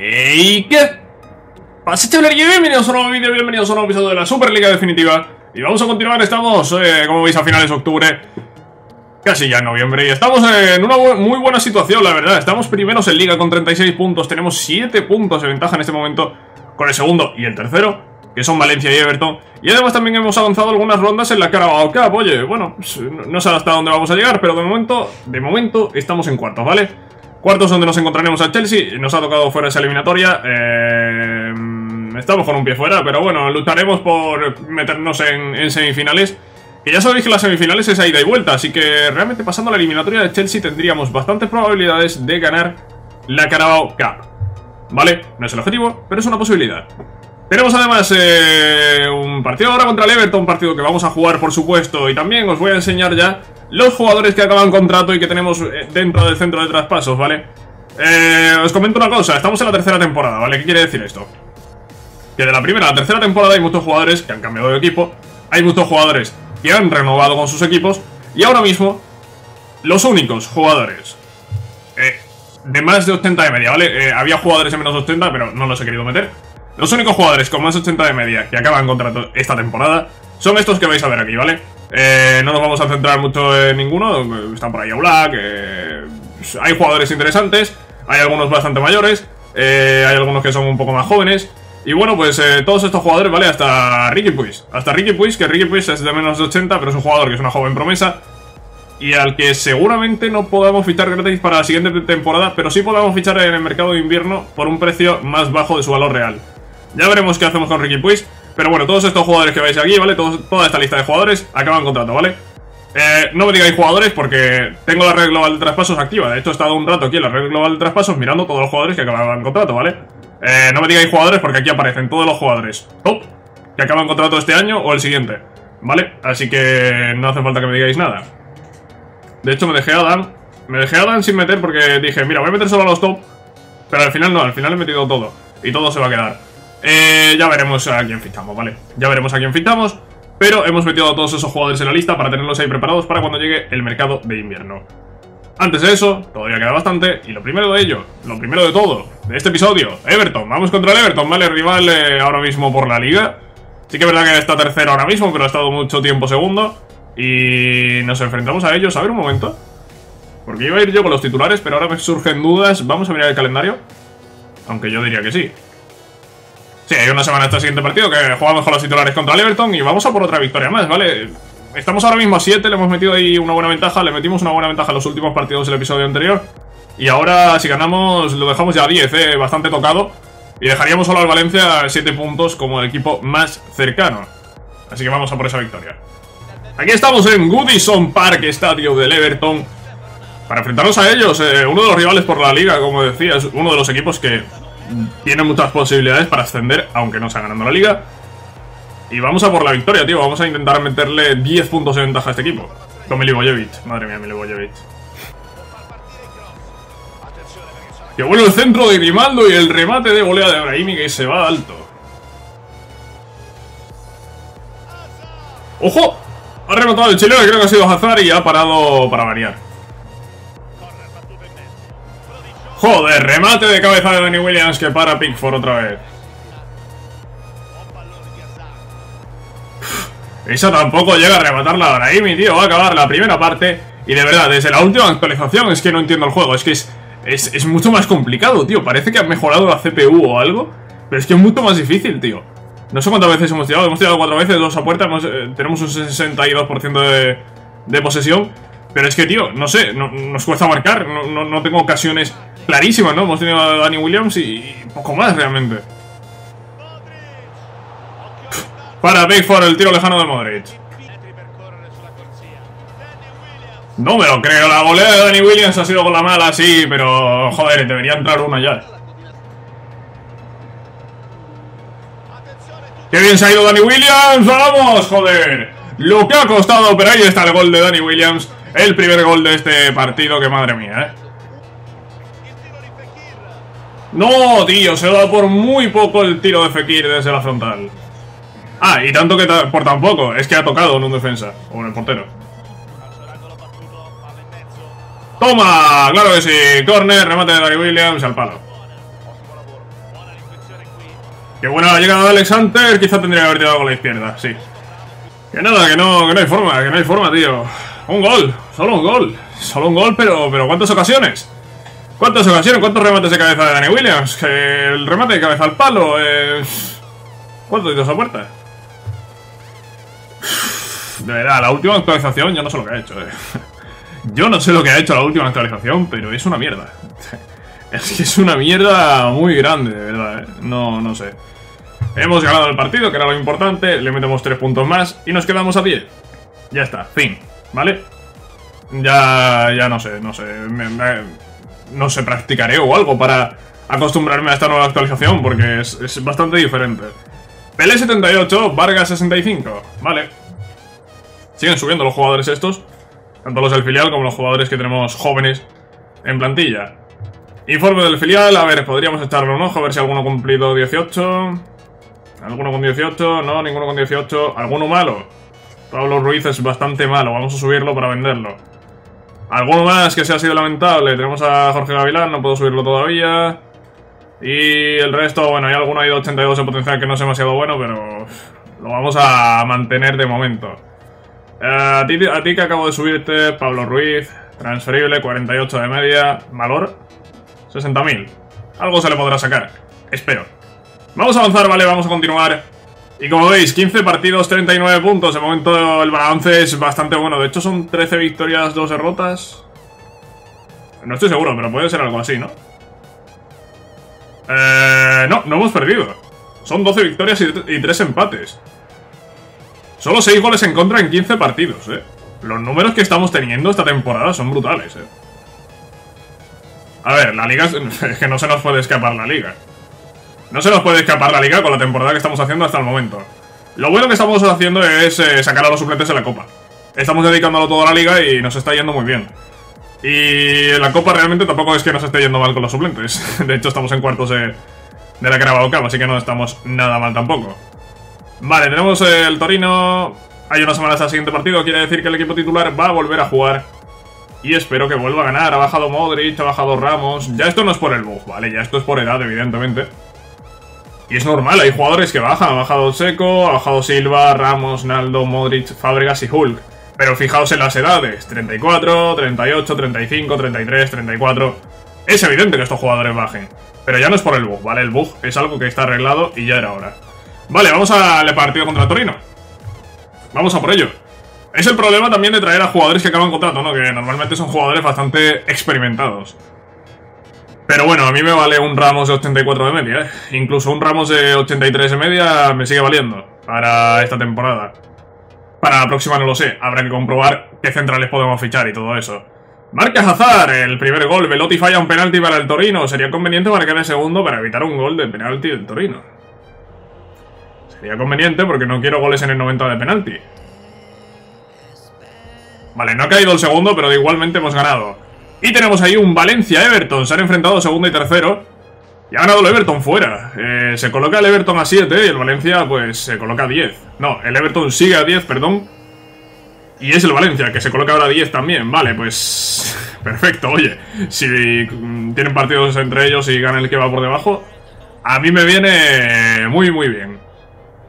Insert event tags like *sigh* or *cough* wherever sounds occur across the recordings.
¿Y qué? Chévere y bienvenidos a un nuevo vídeo, bienvenidos a un nuevo episodio de la Superliga Definitiva. Y vamos a continuar, estamos, eh, como veis, a finales de octubre Casi ya en noviembre y estamos en una muy buena situación, la verdad. Estamos primeros en Liga con 36 puntos, tenemos 7 puntos de ventaja en este momento Con el segundo y el tercero, que son Valencia y Everton. Y además también hemos avanzado algunas rondas en la Carabao Cup Oye, bueno, pues, no sé hasta dónde vamos a llegar, pero de momento, de momento estamos en cuartos, ¿vale? Cuartos donde nos encontraremos a Chelsea, nos ha tocado fuera esa eliminatoria, eh, estamos con un pie fuera, pero bueno, lucharemos por meternos en, semifinales. Que ya sabéis que las semifinales es a ida y vuelta, así que realmente pasando la eliminatoria de Chelsea tendríamos bastantes probabilidades de ganar la Carabao Cup. ¿Vale? No es el objetivo, pero es una posibilidad. Tenemos además eh, un partido ahora contra el Everton, un partido que vamos a jugar por supuesto, y también os voy a enseñar ya los jugadores que acaban contrato y que tenemos eh, dentro del centro de traspasos, ¿vale? Eh, os comento una cosa, estamos en la tercera temporada, ¿vale? ¿Qué quiere decir esto? Que de la primera a la tercera temporada hay muchos jugadores que han cambiado de equipo, hay muchos jugadores que han renovado con sus equipos, y ahora mismo, los únicos jugadores eh, de más de 80 de media, ¿vale? había jugadores en menos de 80, pero no los he querido meter. Los únicos jugadores con más de 80 de media que acaban contrato esta temporada son estos que vais a ver aquí, ¿vale? Eh, no nos vamos a centrar mucho en ninguno. Están por ahí Aula, que hay jugadores interesantes, hay algunos bastante mayores, eh, hay algunos que son un poco más jóvenes. Y bueno, pues eh, todos estos jugadores, ¿vale? Hasta Ricky Puis. Hasta Ricky Puis, que Ricky Puis es de menos de 80, pero es un jugador que es una joven promesa. Y al que seguramente no podamos fichar gratis para la siguiente temporada, pero sí podamos fichar en el mercado de invierno por un precio más bajo de su valor real. Ya veremos qué hacemos con Ricky Puis. Pero bueno, todos estos jugadores que veis aquí, ¿vale? toda esta lista de jugadores acaban contrato, ¿vale? Eh, no me digáis jugadores porque tengo la red global de traspasos activa. De hecho, he estado un rato aquí en la red global de traspasos mirando todos los jugadores que acaban contrato, ¿vale? Eh, no me digáis jugadores porque aquí aparecen todos los jugadores top que acaban contrato este año o el siguiente, ¿vale? Así que no hace falta que me digáis nada. De hecho, me dejé a Dan. Me dejé a Dan sin meter porque dije, mira, voy a meter solo a los top. Pero al final no, al final he metido todo. Y todo se va a quedar. Eh, ya veremos a quién fichamos, ¿vale? Ya veremos a quién fichamos Pero hemos metido a todos esos jugadores en la lista para tenerlos ahí preparados para cuando llegue el mercado de invierno. Antes de eso, todavía queda bastante Y lo primero de ello, lo primero de todo, de este episodio Everton, vamos contra el Everton, ¿vale? Rival eh, ahora mismo por la liga. Sí que es verdad que está tercero ahora mismo, pero ha estado mucho tiempo segundo Y nos enfrentamos a ellos, a ver un momento. Porque iba a ir yo con los titulares, pero ahora me surgen dudas. Vamos a mirar el calendario. Aunque yo diría que sí Sí, hay una semana este siguiente partido que jugamos con los titulares contra el Everton y vamos a por otra victoria más, ¿vale? Estamos ahora mismo a 7, le hemos metido ahí una buena ventaja, le metimos una buena ventaja en los últimos partidos del episodio anterior. Y ahora, si ganamos, lo dejamos ya a 10, ¿eh? Bastante tocado. Y dejaríamos solo al Valencia a 7 puntos como el equipo más cercano. Así que vamos a por esa victoria. Aquí estamos en Goodison Park, estadio del Everton. Para enfrentarnos a ellos, eh, uno de los rivales por la liga, como decía, es uno de los equipos que tiene muchas posibilidades para ascender, aunque no sea ganando la liga. Y vamos a por la victoria, tío. Vamos a intentar meterle 10 puntos de ventaja a este equipo. Con Milivojevic. Madre mía, Milivojevic. Qué bueno el centro de Grimaldo y el remate de volea de Brahimi que se va alto. ¡Ojo! Ha rematado el chileno, creo que ha sido Hazard y ha parado para variar. Joder, remate de cabeza de Danny Williams que para Pickford otra vez. Eso tampoco llega a rematarla ahora. Ahí mi tío va a acabar la primera parte. Y de verdad, desde la última actualización es que no entiendo el juego. Es que es, es, mucho más complicado, tío. Parece que ha mejorado la CPU o algo. Pero es que es mucho más difícil, tío. No sé cuántas veces hemos tirado. Hemos tirado cuatro veces, dos a puerta. Eh, tenemos un 62% de, de posesión. Pero es que, tío, no sé, nos cuesta marcar, no, tengo ocasiones clarísimas, ¿no? Hemos tenido a Danny Williams y, poco más realmente. Para Pickford, el tiro lejano de Modric. No me lo creo, la volea de Danny Williams ha sido con la mala, sí, pero joder, debería entrar una ya. ¡Qué bien se ha ido Danny Williams! ¡Vamos, joder! Lo que ha costado, pero ahí está el gol de Danny Williams. El primer gol de este partido, que madre mía, ¿eh? No, tío, se da por muy poco el tiro de Fekir desde la frontal. Ah, y tanto que por tan poco, es que ha tocado en un defensa, o en el portero. ¡Toma! Claro que sí, corner, remate de Gary Williams al palo. Qué buena la llegada de Alex Hunter. Quizá tendría que haber tirado con la izquierda, sí. Que nada, que no, que no hay forma, que no hay forma, tío. Un gol, solo un gol. Solo un gol, pero, pero ¿cuántas ocasiones? ¿Cuántas ocasiones? ¿Cuántos remates de cabeza de Danny Williams? El remate de cabeza al palo es... ¿Cuántos tiros a puerta? De verdad, la última actualización yo no sé lo que ha hecho, eh. Yo no sé lo que ha hecho la última actualización, pero es una mierda. Es que es una mierda muy grande, de verdad, eh. No, no sé. Hemos ganado el partido, que era lo importante, le metemos 3 puntos más y nos quedamos a 10. Ya está, fin, ¿vale? Ya, ya no sé, no sé, no sé, practicaré o algo para acostumbrarme a esta nueva actualización, porque es, es bastante diferente. Pelé 78, Vargas 65, vale. Siguen subiendo los jugadores estos, tanto los del filial como los jugadores que tenemos jóvenes en plantilla. Informe del filial, a ver, podríamos echarle un ojo, a ver si alguno ha cumplido 18. ¿Alguno con 18? No, ninguno con 18. ¿Alguno malo? Pablo Ruiz es bastante malo, vamos a subirlo para venderlo. ¿Alguno más que se ha sido lamentable? Tenemos a Jorge Gavilán, no puedo subirlo todavía. Y el resto, bueno, hay alguno ahí de 82 en potencial que no es demasiado bueno, pero lo vamos a mantener de momento. Eh, a, ti, a ti que acabo de subirte, Pablo Ruiz, transferible, 48 de media, valor 60.000. Algo se le podrá sacar, espero. Vamos a avanzar, vale, vamos a continuar. Y como veis, 15 partidos, 39 puntos. De momento el balance es bastante bueno. De hecho son 13 victorias, 2 derrotas. No estoy seguro, pero puede ser algo así, ¿no? Eh, no, no hemos perdido. Son 12 victorias y 3 empates. Solo 6 goles en contra en 15 partidos, ¿eh? Los números que estamos teniendo esta temporada son brutales, ¿eh? A ver, la liga... Es *laughs* que no se nos puede escapar la liga. No se nos puede escapar la liga con la temporada que estamos haciendo hasta el momento. Lo bueno que estamos haciendo es eh, sacar a los suplentes en la copa. Estamos dedicándolo todo a la liga y nos está yendo muy bien. Y en la copa realmente tampoco es que nos esté yendo mal con los suplentes. *laughs* De hecho, estamos en cuartos de, de la Carabao Cup, así que no estamos nada mal tampoco. Vale, tenemos el Torino. Hay una semana hasta el siguiente partido, quiere decir que el equipo titular va a volver a jugar. Y espero que vuelva a ganar. Ha bajado Modric, ha bajado Ramos. Ya esto no es por el bug, ¿vale? Ya esto es por edad, evidentemente. Y es normal, hay jugadores que bajan. Ha bajado Seco, ha bajado Silva, Ramos, Naldo, Modric, Fábregas y Hulk. Pero fijaos en las edades, 34, 38, 35, 33, 34... Es evidente que estos jugadores bajen. Pero ya no es por el bug, ¿vale? El bug es algo que está arreglado y ya era hora. Vale, vamos al partido contra Torino. Vamos a por ello. Es el problema también de traer a jugadores que acaban contrato, ¿no? Que normalmente son jugadores bastante experimentados. Pero bueno, a mí me vale un Ramos de 84 de media, ¿eh? Incluso un Ramos de 83 de media me sigue valiendo para esta temporada. Para la próxima no lo sé, habrá que comprobar qué centrales podemos fichar y todo eso. Marca Hazard, el primer gol. Velotti falla un penalti para el Torino. Sería conveniente marcar el segundo para evitar un gol de penalti del Torino. Sería conveniente porque no quiero goles en el 90 de penalti. Vale, no ha caído el segundo, pero igualmente hemos ganado. Y tenemos ahí un Valencia-Everton. Se han enfrentado segundo y tercero. Y ha ganado el Everton fuera. Eh, se coloca el Everton a 7 y el Valencia pues se coloca a 10. No, el Everton sigue a 10, perdón. Y es el Valencia, que se coloca ahora a 10 también. Vale, pues... *laughs* Perfecto, oye. Si tienen partidos entre ellos y gana el que va por debajo, a mí me viene muy, muy bien.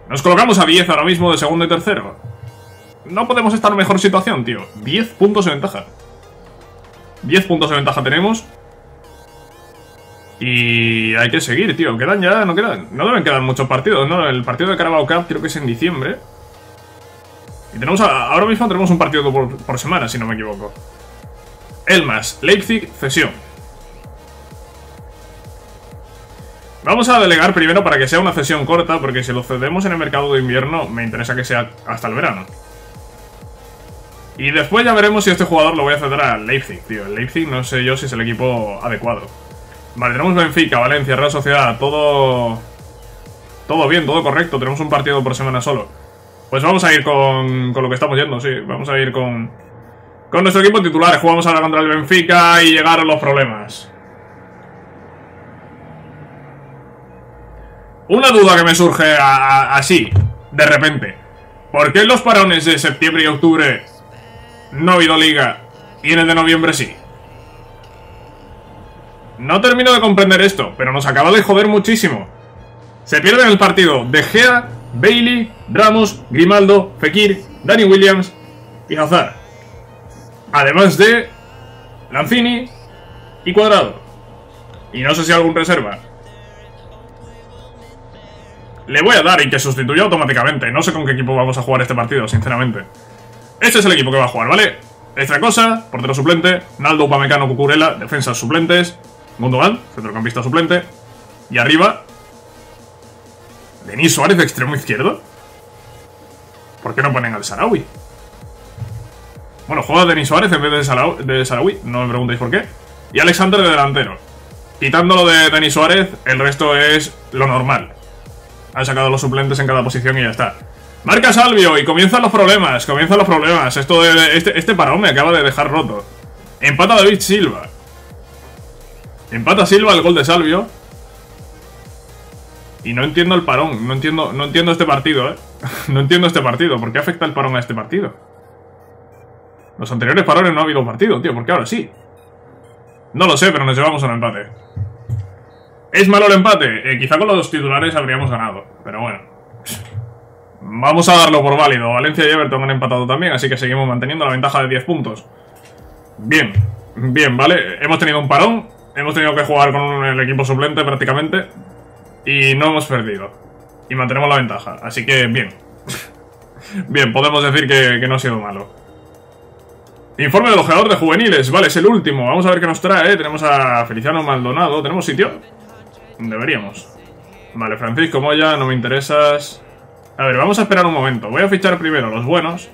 Nos colocamos a 10 ahora mismo de segundo y tercero. No podemos estar en mejor situación, tío. 10 puntos de ventaja. 10 puntos de ventaja tenemos. Y hay que seguir, tío. Quedan ya, no quedan. No deben quedar muchos partidos, ¿no? El partido de Carabao Cup creo que es en diciembre. Y tenemos ahora mismo tenemos un partido por, semana, si no me equivoco. Elmas, Leipzig, cesión. Vamos a delegar primero para que sea una cesión corta, porque si lo cedemos en el mercado de invierno, me interesa que sea hasta el verano. Y después ya veremos si este jugador lo voy a ceder a Leipzig, tío. El Leipzig no sé yo si es el equipo adecuado. Vale, tenemos Benfica, Valencia, Real Sociedad, todo... Todo bien, todo correcto. Tenemos un partido por semana solo. Pues vamos a ir con, con lo que estamos yendo, sí. Vamos a ir con... Con nuestro equipo titular. Jugamos ahora contra el Benfica y llegaron los problemas. Una duda que me surge así, de repente. ¿Por qué los parones de septiembre y octubre no ha habido liga y en el de noviembre sí. No termino de comprender esto, pero nos acaba de joder muchísimo. Se pierden el partido De Gea, Bailey, Ramos, Grimaldo, Fekir, Danny Williams y Hazard. Además de Lanzini y Cuadrado. Y no sé si algún reserva. Le voy a dar y que sustituya automáticamente. No sé con qué equipo vamos a jugar este partido, sinceramente. Este es el equipo que va a jugar, ¿vale? Extra cosa, portero suplente, Naldo, Upamecano, Cucurella, defensas suplentes, Gundogan, centrocampista suplente, y arriba, Denis Suárez, extremo izquierdo. ¿Por qué no ponen al Sarawi? Bueno, juega Denis Suárez en vez de, de Sarawi, no me preguntéis por qué. Y Alexander de delantero. Quitándolo de Denis Suárez, el resto es lo normal. Han sacado los suplentes en cada posición y ya está. Marca Salvio y comienzan los problemas, comienzan los problemas. Esto este, este parón me acaba de dejar roto. Empata David Silva. Empata Silva el gol de Salvio. Y no entiendo el parón, no entiendo, no entiendo este partido, ¿eh? *laughs* no entiendo este partido. ¿Por qué afecta el parón a este partido? Los anteriores parones no ha habido partido, tío, porque ahora sí. No lo sé, pero nos llevamos un empate. ¿Es malo el empate? Eh, quizá con los titulares habríamos ganado, pero bueno. Vamos a darlo por válido. Valencia y Everton han empatado también, así que seguimos manteniendo la ventaja de 10 puntos. Bien, bien, ¿vale? Hemos tenido un parón, hemos tenido que jugar con el equipo suplente prácticamente, y no hemos perdido. Y mantenemos la ventaja, así que bien. *laughs* bien, podemos decir que, no ha sido malo. Informe del ojeador de juveniles, vale, es el último. Vamos a ver qué nos trae. Tenemos a Feliciano Maldonado. ¿Tenemos sitio? Deberíamos. Vale, Francisco Moya, no me interesas. A ver, vamos a esperar un momento. Voy a fichar primero los buenos.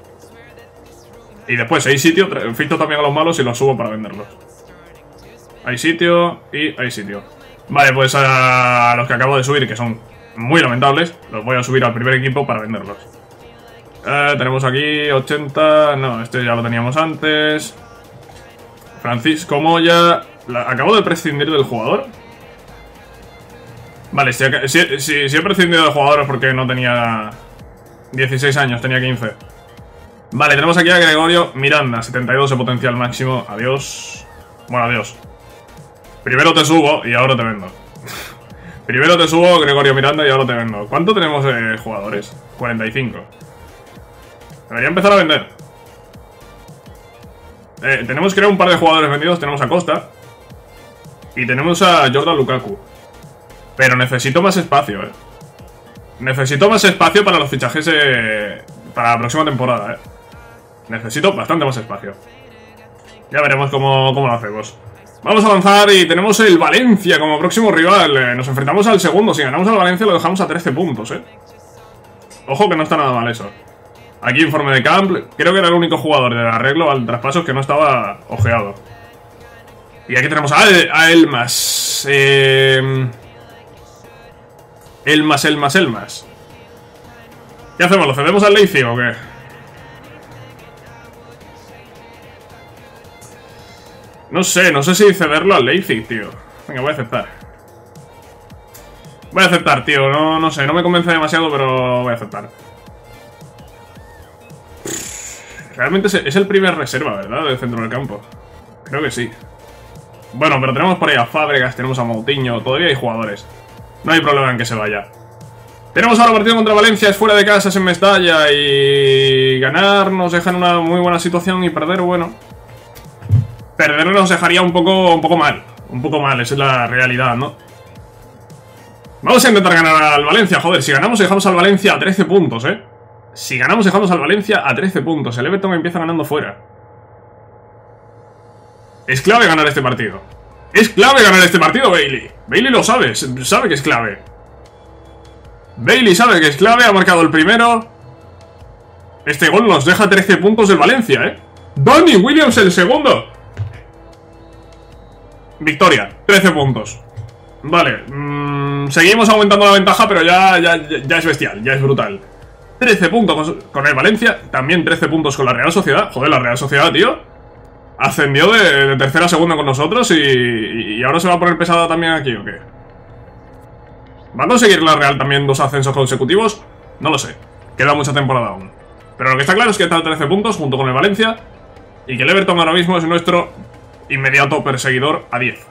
Y después, si hay sitio, ficho también a los malos y los subo para venderlos. Hay sitio y hay sitio. Vale, pues a los que acabo de subir, que son muy lamentables, los voy a subir al primer equipo para venderlos. Eh, tenemos aquí 80... No, este ya lo teníamos antes. Francisco Moya... Acabo de prescindir del jugador. Vale, si, he prescindido del jugador es porque no tenía 16 años, tenía 15. Vale, tenemos aquí a Gregorio Miranda, 72 de potencial máximo. Adiós. Bueno, adiós. Primero te subo y ahora te vendo. *laughs* Primero te subo, Gregorio Miranda, y ahora te vendo. ¿Cuánto tenemos de jugadores? 45. Debería empezar a vender. Eh, tenemos creo un par de jugadores vendidos. Tenemos a Costa. Y tenemos a Jordan Lukaku. Pero necesito más espacio, eh. Necesito más espacio para los fichajes eh, para la próxima temporada, eh. Necesito bastante más espacio. Ya veremos cómo, lo hacemos. Vamos a avanzar y tenemos el Valencia como próximo rival. Eh, nos enfrentamos al segundo. Si ganamos al Valencia lo dejamos a 13 puntos, eh. Ojo que no está nada mal eso. Aquí informe de camp. Creo que era el único jugador del arreglo al traspaso que no estaba ojeado. Y aquí tenemos a, a Elmas. Eh... El más, el más, el más. ¿Qué hacemos? ¿Lo cedemos al Leipzig o qué? No sé, no sé si cederlo al Leipzig, tío. Venga, voy a aceptar. Voy a aceptar, tío. No, no sé, no me convence demasiado, pero voy a aceptar. Realmente es el primer reserva, ¿verdad? Del centro del campo. Creo que sí. Bueno, pero tenemos por ahí a Fábregas, tenemos a Moutinho, todavía hay jugadores. No hay problema en que se vaya. Tenemos ahora partido contra Valencia, es fuera de casa, es en Mestalla y ganar nos deja en una muy buena situación y perder, bueno... Perder nos dejaría un poco, un poco mal, un poco mal, esa es la realidad, ¿no? Vamos a intentar ganar al Valencia, joder, si ganamos dejamos al Valencia a 13 puntos, ¿eh? Si ganamos dejamos al Valencia a 13 puntos, el Everton empieza ganando fuera. Es clave ganar este partido. Es clave ganar este partido, Bailey. Bailey lo sabe, sabe que es clave. Bailey sabe que es clave, ha marcado el primero. Este gol nos deja 13 puntos del Valencia, ¿eh? Donny Williams el segundo. Victoria, 13 puntos. Vale, mm, seguimos aumentando la ventaja, pero ya, ya, ya es bestial, ya es brutal. 13 puntos con el Valencia, también 13 puntos con la Real Sociedad. Joder, la Real Sociedad, tío. Ascendió de, tercera a segunda con nosotros y, ahora se va a poner pesada también aquí, ¿o qué? ¿Va a conseguir la Real también dos ascensos consecutivos? No lo sé. Queda mucha temporada aún. Pero lo que está claro es que está a 13 puntos junto con el Valencia y que el Everton ahora mismo es nuestro inmediato perseguidor a 10.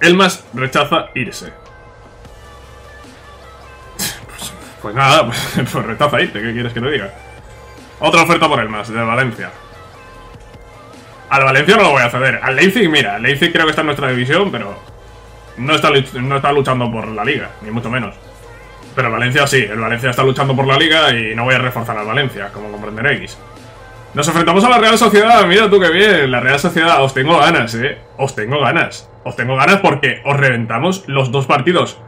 Elmas rechaza irse. Pues nada, *laughs* pues, retaza irte, ¿qué quieres que te diga? Otra oferta por el más, de Valencia. Al Valencia no lo voy a ceder. Al Leipzig, mira, Leipzig creo que está en nuestra división, pero no está, no está luchando por la liga, ni mucho menos. Pero Valencia sí, el Valencia está luchando por la liga y no voy a reforzar al Valencia, como comprenderéis. Nos enfrentamos a la Real Sociedad, mira tú qué bien, la Real Sociedad, os tengo ganas, eh, os tengo ganas. Os tengo ganas porque os reventamos los dos partidos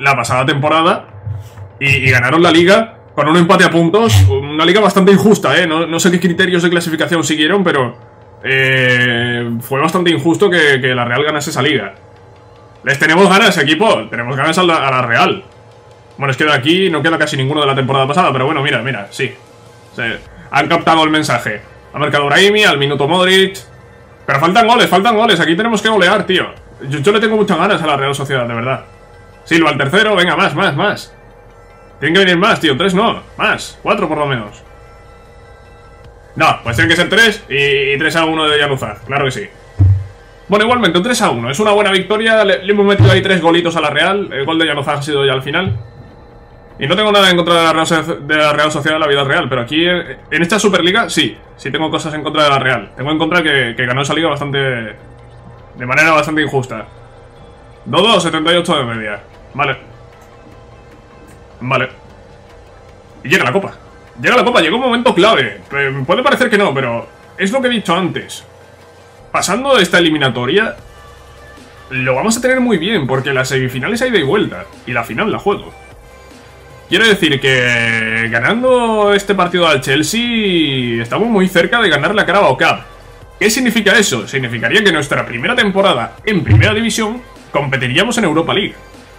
la pasada temporada y, ganaron la liga con un empate a puntos, una liga bastante injusta, eh, no, sé qué criterios de clasificación siguieron, pero eh, fue bastante injusto que, la Real ganase esa liga. Les tenemos ganas, equipo, tenemos ganas a la Real. Bueno, es que de aquí no queda casi ninguno de la temporada pasada, pero bueno, mira, mira, sí. han captado el mensaje. Ha marcado Raimi, al minuto Modric. Pero faltan goles, faltan goles. Aquí tenemos que golear, tío. Yo, le tengo muchas ganas a la Real Sociedad, de verdad. Silva al tercero, venga, más, más, más. Tienen que venir más, tío. Tres no, más. Cuatro por lo menos. No, pues tienen que ser tres y, tres a uno de Yanuzaj, claro que sí. Bueno, igualmente, un 3 a 1. Es una buena victoria. Le, hemos metido ahí tres golitos a la Real. El gol de Yanuzaj ha sido ya al final. Y no tengo nada en contra de la, Real, de la Sociedad de la vida real, pero aquí en esta Superliga sí, sí tengo cosas en contra de la Real. Tengo en contra que, que ganó esa liga bastante... de manera bastante injusta. 2-2, 78 de media. Vale. Vale. Y llega la copa. Llega la copa, llega un momento clave. Puede parecer que no, pero es lo que he dicho antes. Pasando esta eliminatoria, lo vamos a tener muy bien, porque las semifinales hay de vuelta, y la final la juego. Quiero decir que ganando este partido al Chelsea estamos muy cerca de ganar la Carabao Cup. ¿Qué significa eso? Significaría que nuestra primera temporada en Primera División competiríamos en Europa League.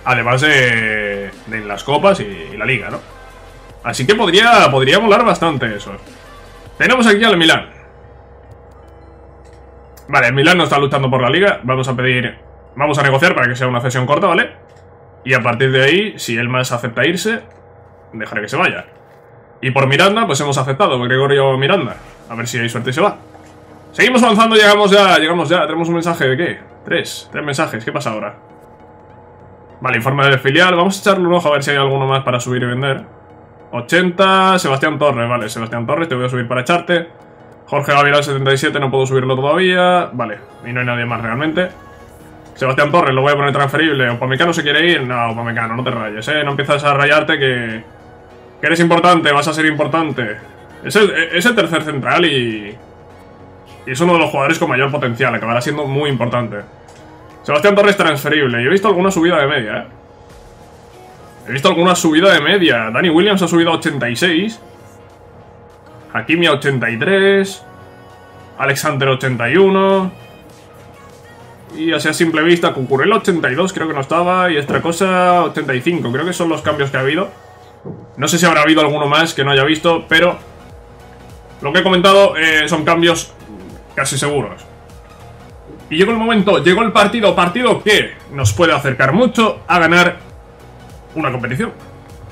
Además de, de las copas y, la liga, ¿no? Así que podría, podría molar bastante eso. Tenemos aquí al Milán. Vale, el Milán no está luchando por la liga. Vamos a pedir... Vamos a negociar para que sea una cesión corta, ¿vale? Y a partir de ahí, si el más acepta irse, dejaré que se vaya. Y por Miranda, pues hemos aceptado, Gregorio Miranda. A ver si hay suerte y se va. Seguimos avanzando, llegamos ya, llegamos ya. Tenemos un mensaje de qué? Tres, tres mensajes. ¿Qué pasa ahora? Vale, informe del filial. Vamos a echarle un ojo a ver si hay alguno más para subir y vender. 80, Sebastián Torres, vale, Sebastián Torres, te voy a subir para echarte. Jorge Gaviral 77, no puedo subirlo todavía. Vale, y no hay nadie más realmente. Sebastián Torres, lo voy a poner transferible. Opamecano se quiere ir. No, Opamecano, no te rayes, eh. No empiezas a rayarte que que eres importante, vas a ser importante. Es el, tercer central y... Y es uno de los jugadores con mayor potencial, acabará siendo muy importante. Sebastián Torres transferible. Yo he visto alguna subida de media, ¿eh? He visto alguna subida de media. Danny Williams ha subido a 86. Hakimi a 83. Alexander 81. Y así a simple vista, Cucurella 82 creo que no estaba. Y esta cosa 85. Creo que son los cambios que ha habido. No sé si habrá habido alguno más que no haya visto, pero lo que he comentado eh, son cambios casi seguros. Y llegó el momento, llegó el partido, partido que nos puede acercar mucho a ganar una competición.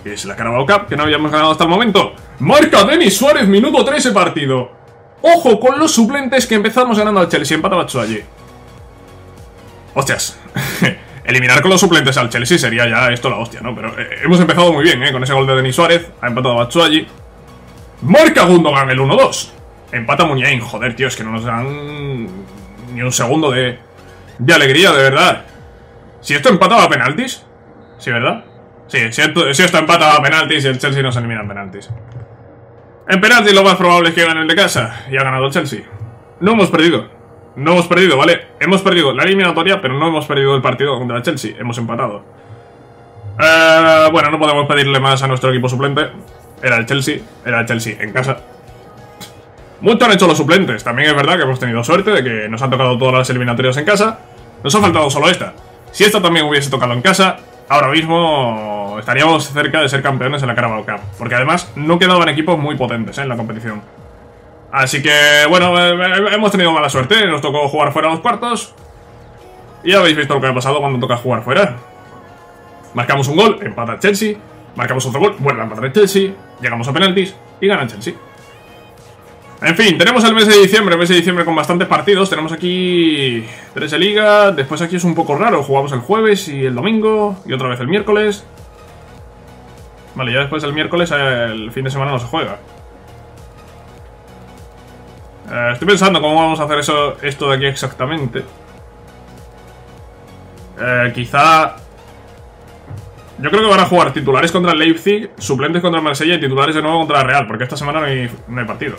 Que es la Carabao Cup, que no habíamos ganado hasta el momento. Marca Denis Suárez, minuto 13 partido. Ojo con los suplentes que empezamos ganando al Chelsea, empata allí. Hostias. *laughs* Eliminar con los suplentes al Chelsea sería ya esto la hostia, ¿no? Pero eh, hemos empezado muy bien, ¿eh? Con ese gol de Denis Suárez. Ha empatado Batshuayi. Marca Gundogan el 1-2. Empata Muniain. Joder, tío, es que no nos dan ni un segundo de, de alegría, de verdad. Si esto empataba penaltis. ¿Sí, verdad? Sí, si esto, empata a penaltis y el Chelsea no se elimina en penaltis. En penaltis lo más probable es que gane el de casa. Y ha ganado el Chelsea. No hemos perdido. No hemos perdido, ¿vale? Hemos perdido la eliminatoria, pero no hemos perdido el partido contra el Chelsea. Hemos empatado. Eh, bueno, no podemos pedirle más a nuestro equipo suplente. Era el Chelsea, era el Chelsea en casa. Mucho han hecho los suplentes. También es verdad que hemos tenido suerte de que nos han tocado todas las eliminatorias en casa. Nos ha faltado solo esta. Si esta también hubiese tocado en casa, ahora mismo estaríamos cerca de ser campeones en la Carabao Cup. Porque además no quedaban equipos muy potentes ¿eh? en la competición. Así que, bueno, eh, eh, hemos tenido mala suerte. Nos tocó jugar fuera los cuartos. Y habéis visto lo que ha pasado cuando toca jugar fuera. Marcamos un gol, empata Chelsea. Marcamos otro gol, vuelve a empatar el Chelsea. Llegamos a penaltis y gana Chelsea. En fin, tenemos el mes de diciembre, mes de diciembre con bastantes partidos. Tenemos aquí tres de liga. Después aquí es un poco raro. Jugamos el jueves y el domingo. Y otra vez el miércoles. Vale, ya después el miércoles el fin de semana no se juega. Eh, estoy pensando cómo vamos a hacer eso, esto de aquí exactamente. Eh, quizá... Yo creo que van a jugar titulares contra el Leipzig, suplentes contra el Marsella y titulares de nuevo contra el Real, porque esta semana no hay, no hay partido.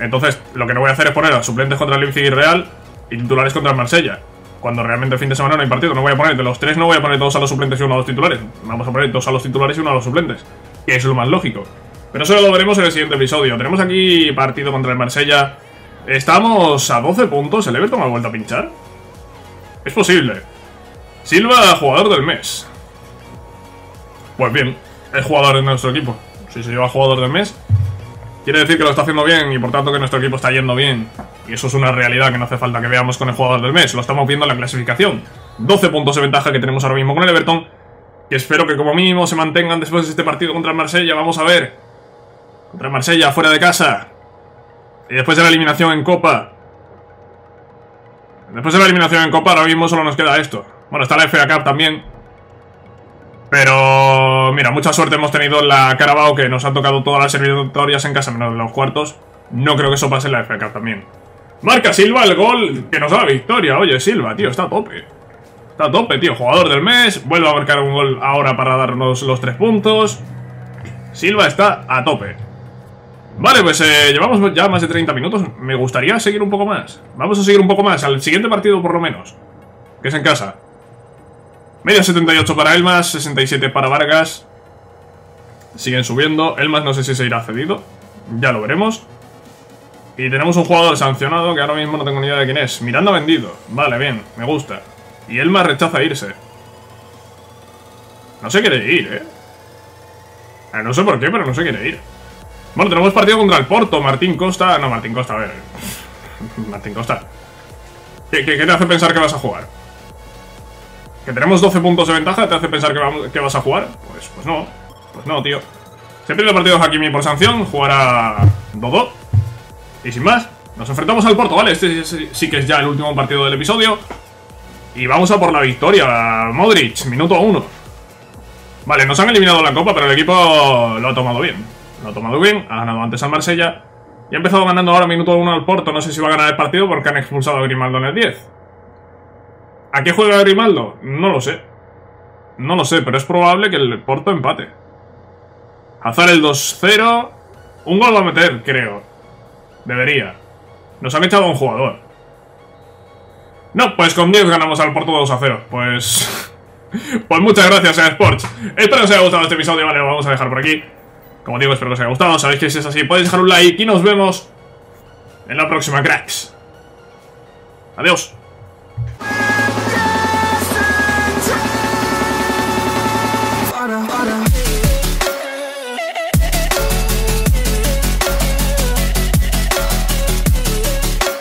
Entonces, lo que no voy a hacer es poner a suplentes contra el Leipzig y Real y titulares contra el Marsella. Cuando realmente el fin de semana no hay partido. No voy a poner de los tres, no voy a poner dos a los suplentes y uno a los titulares. Vamos a poner dos a los titulares y uno a los suplentes. Que es lo más lógico. Pero eso lo veremos en el siguiente episodio. Tenemos aquí partido contra el Marsella. Estamos a 12 puntos. ¿El Everton ha vuelto a pinchar? Es posible. Silva, jugador del mes. Pues bien, es jugador de nuestro equipo. Si se lleva jugador del mes, quiere decir que lo está haciendo bien y por tanto que nuestro equipo está yendo bien. Y eso es una realidad que no hace falta que veamos con el jugador del mes. Lo estamos viendo en la clasificación. 12 puntos de ventaja que tenemos ahora mismo con el Everton. Y espero que como mínimo se mantengan después de este partido contra el Marsella. Vamos a ver. Contra el Marsella, fuera de casa. Y después de la eliminación en Copa. Después de la eliminación en Copa, ahora mismo solo nos queda esto. Bueno, está la FA Cup también. Pero, mira, mucha suerte hemos tenido en la Carabao, que nos han tocado todas las eliminatorias en casa, menos en los cuartos. No creo que eso pase en la Cup también. Marca Silva el gol que nos da la victoria. Oye, Silva, tío, está a tope. Está a tope, tío. Jugador del mes. Vuelve a marcar un gol ahora para darnos los tres puntos. Silva está a tope. Vale, pues eh, llevamos ya más de 30 minutos. Me gustaría seguir un poco más. Vamos a seguir un poco más. Al siguiente partido, por lo menos. Que es en casa. Media 78 para Elmas, 67 para Vargas. Siguen subiendo. Elmas no sé si se irá cedido. Ya lo veremos. Y tenemos un jugador sancionado que ahora mismo no tengo ni idea de quién es. Miranda vendido. Vale, bien, me gusta. Y Elmas rechaza irse. No se quiere ir, ¿eh? ¿eh? No sé por qué, pero no se quiere ir. Bueno, tenemos partido contra el Porto. Martín Costa... No, Martín Costa, a ver. *laughs* Martín Costa. ¿Qué, qué, qué te hace pensar que vas a jugar? ¿Que tenemos 12 puntos de ventaja? ¿Te hace pensar que, vas a jugar? Pues, pues no. Pues no, tío. Se pierde el partido Hakimi por sanción. Jugará Dodo. Y sin más, nos enfrentamos al Porto, ¿vale? Este sí que es ya el último partido del episodio. Y vamos a por la victoria. Modric, minuto 1. Vale, nos han eliminado la copa, pero el equipo lo ha tomado bien. Lo ha tomado bien, ha ganado antes al Marsella. Y ha empezado ganando ahora minuto 1 al Porto. No sé si va a ganar el partido porque han expulsado a Grimaldo en el 10. ¿A qué juega Grimaldo? No lo sé. No lo sé, pero es probable que el Porto empate. Hazard el 2-0. Un gol va a meter, creo. Debería. Nos han echado un jugador. No, pues con 10 ganamos al Porto 2-0. Pues... *laughs* pues muchas gracias, a Sports. Espero que os haya gustado este episodio. Vale, lo vamos a dejar por aquí. Como digo, espero que os haya gustado. Sabéis que si es así, podéis dejar un like y nos vemos en la próxima, cracks. Adiós.